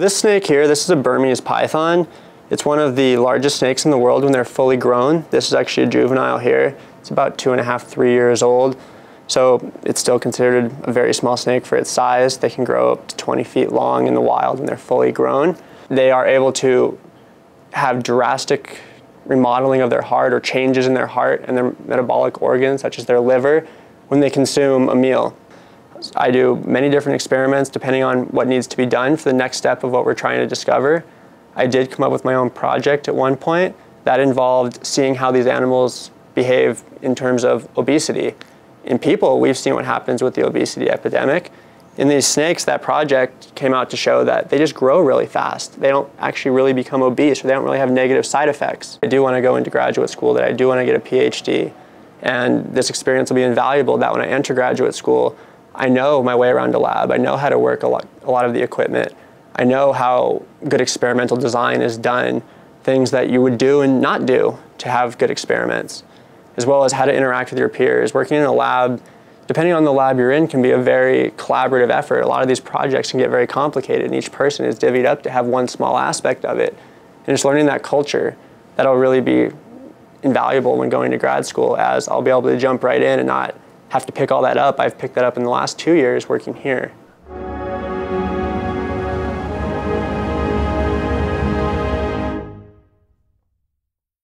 This snake here, this is a Burmese python. It's one of the largest snakes in the world when they're fully grown. This is actually a juvenile here. It's about two and a half, three years old. So it's still considered a very small snake for its size. They can grow up to 20 feet long in the wild when they're fully grown. They are able to have drastic remodeling of their heart or changes in their heart and their metabolic organs, such as their liver, when they consume a meal. I do many different experiments depending on what needs to be done for the next step of what we're trying to discover. I did come up with my own project at one point that involved seeing how these animals behave in terms of obesity in people, we've seen what happens with the obesity epidemic. In these snakes, that project came out to show that they just grow really fast. They don't actually really become obese or they don't really have negative side effects. I do want to go into graduate school, that I do want to get a PhD. And this experience will be invaluable that when I enter graduate school, I know my way around a lab. I know how to work a lot, a lot of the equipment. I know how good experimental design is done, things that you would do and not do to have good experiments as well as how to interact with your peers. Working in a lab, depending on the lab you're in, can be a very collaborative effort. A lot of these projects can get very complicated, and each person is divvied up to have one small aspect of it. And just learning that culture, that'll really be invaluable when going to grad school, as I'll be able to jump right in and not have to pick all that up. I've picked that up in the last two years working here.